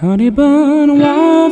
Honey bun why?